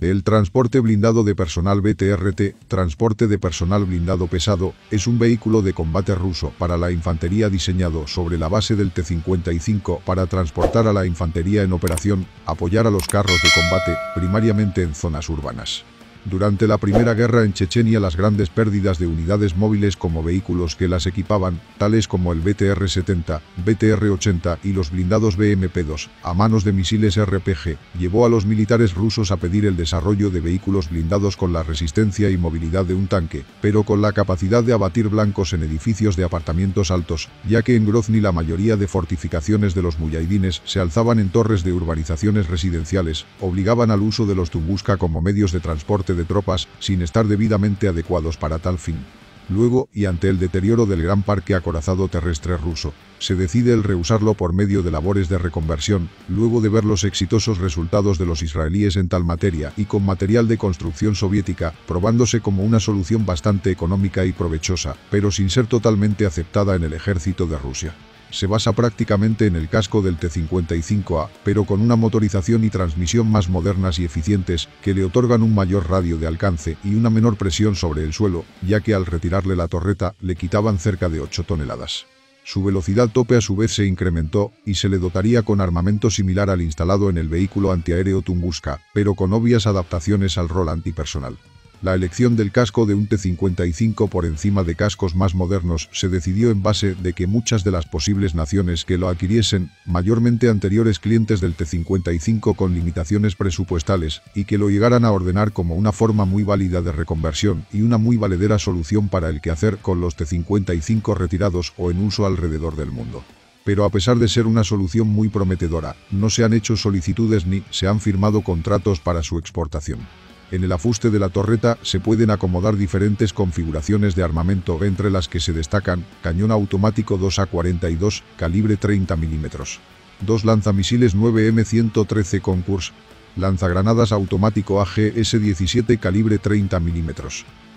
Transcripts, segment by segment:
El transporte blindado de personal BTRT, transporte de personal blindado pesado, es un vehículo de combate ruso para la infantería diseñado sobre la base del T-55 para transportar a la infantería en operación, apoyar a los carros de combate, primariamente en zonas urbanas. Durante la Primera Guerra en Chechenia las grandes pérdidas de unidades móviles como vehículos que las equipaban, tales como el BTR-70, BTR-80 y los blindados BMP-2, a manos de misiles RPG, llevó a los militares rusos a pedir el desarrollo de vehículos blindados con la resistencia y movilidad de un tanque, pero con la capacidad de abatir blancos en edificios de apartamentos altos, ya que en Grozny la mayoría de fortificaciones de los muyahidines se alzaban en torres de urbanizaciones residenciales, obligaban al uso de los Tunguska como medios de transporte de tropas sin estar debidamente adecuados para tal fin. Luego, y ante el deterioro del gran parque acorazado terrestre ruso, se decide el reusarlo por medio de labores de reconversión, luego de ver los exitosos resultados de los israelíes en tal materia y con material de construcción soviética, probándose como una solución bastante económica y provechosa, pero sin ser totalmente aceptada en el ejército de Rusia se basa prácticamente en el casco del T-55A, pero con una motorización y transmisión más modernas y eficientes que le otorgan un mayor radio de alcance y una menor presión sobre el suelo, ya que al retirarle la torreta le quitaban cerca de 8 toneladas. Su velocidad tope a su vez se incrementó y se le dotaría con armamento similar al instalado en el vehículo antiaéreo Tunguska, pero con obvias adaptaciones al rol antipersonal. La elección del casco de un T-55 por encima de cascos más modernos se decidió en base de que muchas de las posibles naciones que lo adquiriesen, mayormente anteriores clientes del T-55 con limitaciones presupuestales, y que lo llegaran a ordenar como una forma muy válida de reconversión y una muy valedera solución para el quehacer con los T-55 retirados o en uso alrededor del mundo pero a pesar de ser una solución muy prometedora, no se han hecho solicitudes ni se han firmado contratos para su exportación. En el afuste de la torreta se pueden acomodar diferentes configuraciones de armamento entre las que se destacan cañón automático 2A42 calibre 30 mm, dos lanzamisiles 9M113 Concurs, lanzagranadas automático AGS-17 calibre 30 mm,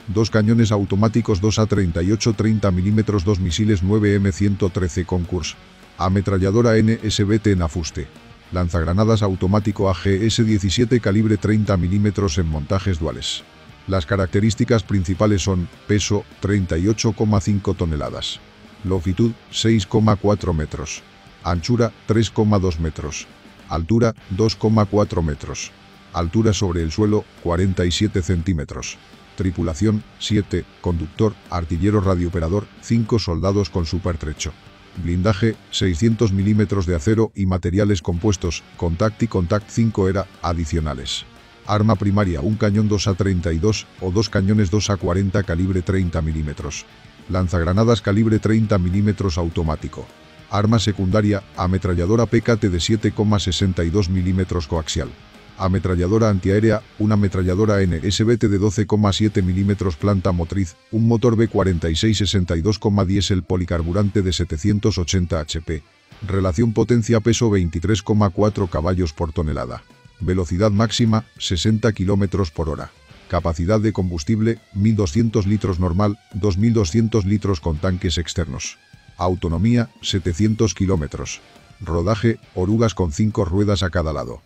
dos cañones automáticos 2A38 30 mm, dos misiles 9M113 Concurs, ametralladora NSBT en afuste lanzagranadas automático AGS-17 calibre 30 mm en montajes duales. Las características principales son peso 38,5 toneladas, longitud 6,4 metros, anchura 3,2 metros, altura 2,4 metros, altura sobre el suelo 47 centímetros, tripulación 7, conductor, artillero radiooperador, 5 soldados con supertrecho blindaje, 600 milímetros de acero y materiales compuestos, Contact y Contact 5 era, adicionales. Arma primaria, un cañón 2A32 o dos cañones 2A40 calibre 30 milímetros. Lanzagranadas calibre 30 milímetros automático. Arma secundaria, ametralladora PKT de 7,62 milímetros coaxial ametralladora antiaérea, una ametralladora NSBT de 12,7 mm planta motriz, un motor B4662, diésel policarburante de 780 HP. Relación potencia-peso 23,4 caballos por tonelada. Velocidad máxima 60 km por hora. Capacidad de combustible 1200 litros normal, 2200 litros con tanques externos. Autonomía 700 km. Rodaje, orugas con 5 ruedas a cada lado.